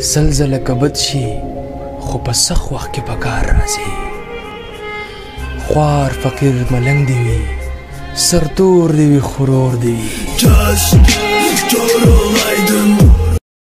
سل زله کبد شي خو په سخ وخت کې پکار راځي خوار فقیر ملنګ دی وي سرتور دی وي خورور دی وي